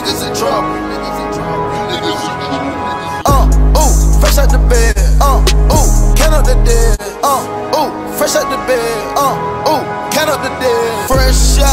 niggas in trouble. Uh, ooh, fresh out the bed. Uh, ooh, count up the dead. Uh, ooh, fresh out the bed. Uh, ooh, count up the dead. Fresh out,